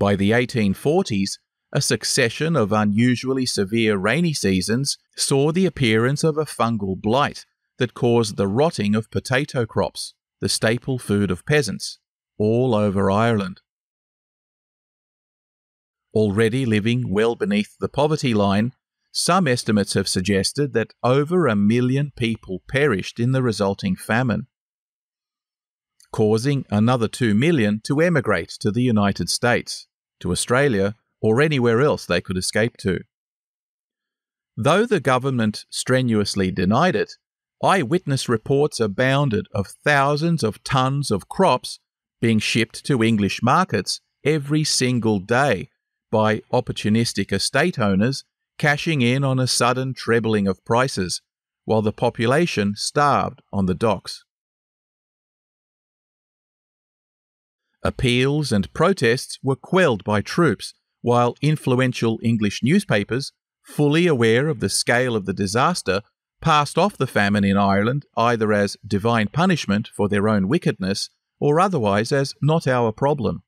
By the 1840s, a succession of unusually severe rainy seasons saw the appearance of a fungal blight that caused the rotting of potato crops, the staple food of peasants, all over Ireland. Already living well beneath the poverty line, some estimates have suggested that over a million people perished in the resulting famine, causing another 2 million to emigrate to the United States, to Australia, or anywhere else they could escape to. Though the government strenuously denied it, eyewitness reports abounded of thousands of tons of crops being shipped to English markets every single day by opportunistic estate owners cashing in on a sudden trebling of prices, while the population starved on the docks. Appeals and protests were quelled by troops while influential English newspapers, fully aware of the scale of the disaster, passed off the famine in Ireland either as divine punishment for their own wickedness or otherwise as not our problem.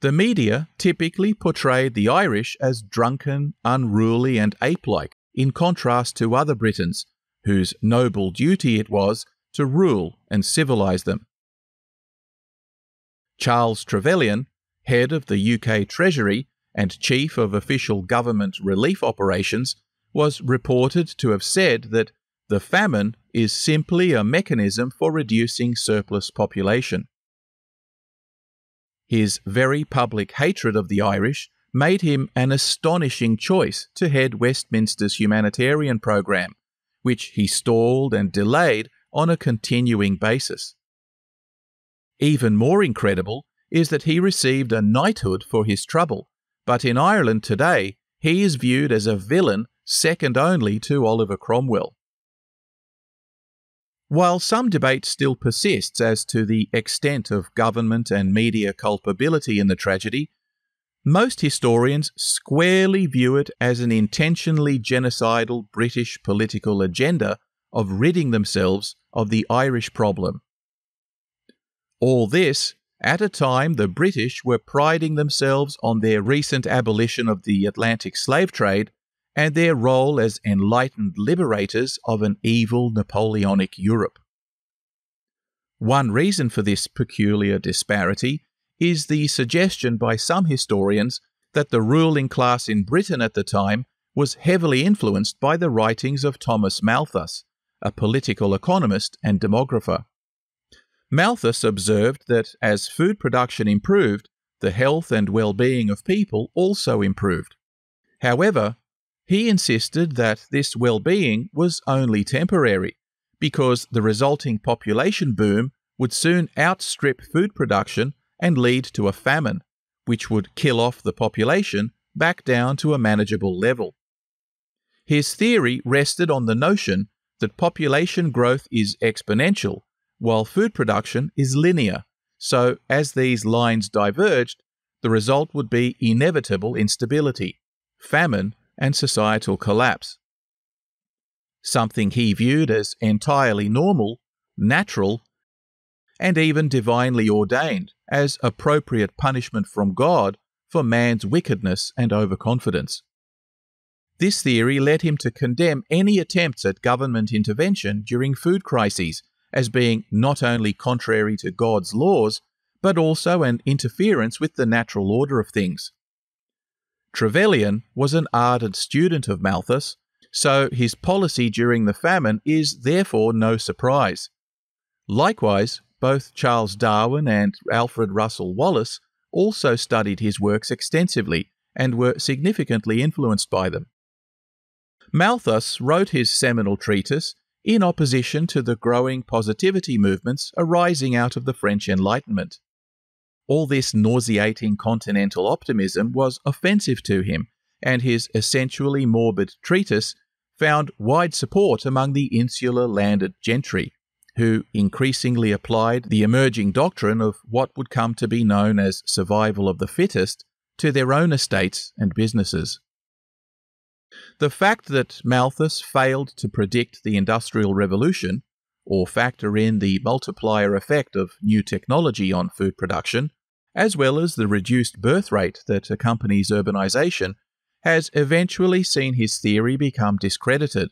The media typically portrayed the Irish as drunken, unruly, and ape like, in contrast to other Britons, whose noble duty it was to rule and civilize them. Charles Trevelyan head of the UK Treasury and chief of official government relief operations, was reported to have said that the famine is simply a mechanism for reducing surplus population. His very public hatred of the Irish made him an astonishing choice to head Westminster's humanitarian program, which he stalled and delayed on a continuing basis. Even more incredible is that he received a knighthood for his trouble, but in Ireland today he is viewed as a villain second only to Oliver Cromwell. While some debate still persists as to the extent of government and media culpability in the tragedy, most historians squarely view it as an intentionally genocidal British political agenda of ridding themselves of the Irish problem. All this at a time the British were priding themselves on their recent abolition of the Atlantic slave trade and their role as enlightened liberators of an evil Napoleonic Europe. One reason for this peculiar disparity is the suggestion by some historians that the ruling class in Britain at the time was heavily influenced by the writings of Thomas Malthus, a political economist and demographer. Malthus observed that as food production improved, the health and well being of people also improved. However, he insisted that this well being was only temporary, because the resulting population boom would soon outstrip food production and lead to a famine, which would kill off the population back down to a manageable level. His theory rested on the notion that population growth is exponential while food production is linear. So, as these lines diverged, the result would be inevitable instability, famine, and societal collapse. Something he viewed as entirely normal, natural, and even divinely ordained as appropriate punishment from God for man's wickedness and overconfidence. This theory led him to condemn any attempts at government intervention during food crises as being not only contrary to God's laws, but also an interference with the natural order of things. Trevelyan was an ardent student of Malthus, so his policy during the famine is therefore no surprise. Likewise, both Charles Darwin and Alfred Russel Wallace also studied his works extensively and were significantly influenced by them. Malthus wrote his seminal treatise in opposition to the growing positivity movements arising out of the French Enlightenment. All this nauseating continental optimism was offensive to him, and his essentially morbid treatise found wide support among the insular landed gentry, who increasingly applied the emerging doctrine of what would come to be known as survival of the fittest to their own estates and businesses. The fact that Malthus failed to predict the Industrial Revolution, or factor in the multiplier effect of new technology on food production, as well as the reduced birth rate that accompanies urbanisation, has eventually seen his theory become discredited,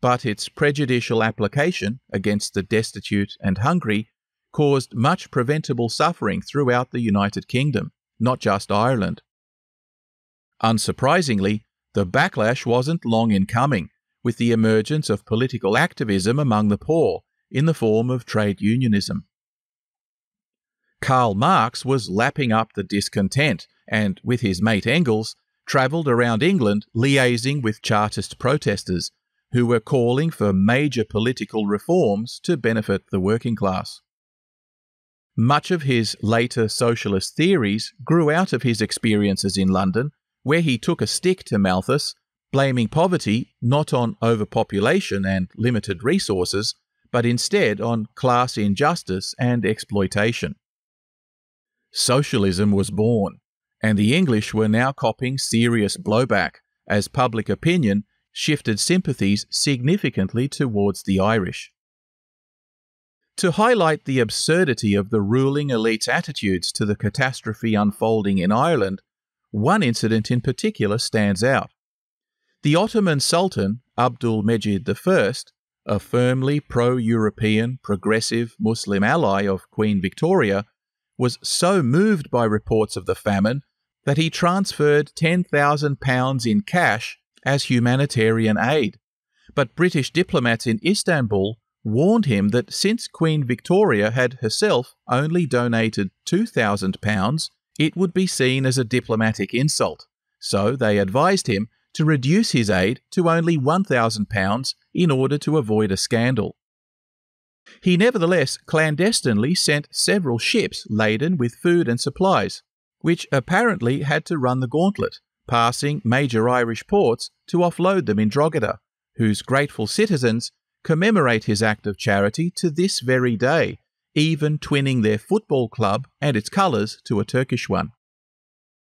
but its prejudicial application against the destitute and hungry caused much preventable suffering throughout the United Kingdom, not just Ireland. Unsurprisingly, the backlash wasn't long in coming, with the emergence of political activism among the poor in the form of trade unionism. Karl Marx was lapping up the discontent and, with his mate Engels, travelled around England liaising with Chartist protesters who were calling for major political reforms to benefit the working class. Much of his later socialist theories grew out of his experiences in London, where he took a stick to Malthus, blaming poverty not on overpopulation and limited resources, but instead on class injustice and exploitation. Socialism was born, and the English were now copping serious blowback as public opinion shifted sympathies significantly towards the Irish. To highlight the absurdity of the ruling elite's attitudes to the catastrophe unfolding in Ireland, one incident in particular stands out. The Ottoman Sultan, Abdul Mejid I, a firmly pro European, progressive Muslim ally of Queen Victoria, was so moved by reports of the famine that he transferred £10,000 in cash as humanitarian aid. But British diplomats in Istanbul warned him that since Queen Victoria had herself only donated £2,000, it would be seen as a diplomatic insult. So they advised him to reduce his aid to only £1,000 in order to avoid a scandal. He nevertheless clandestinely sent several ships laden with food and supplies, which apparently had to run the gauntlet, passing major Irish ports to offload them in Drogheda, whose grateful citizens commemorate his act of charity to this very day, even twinning their football club and its colours to a Turkish one.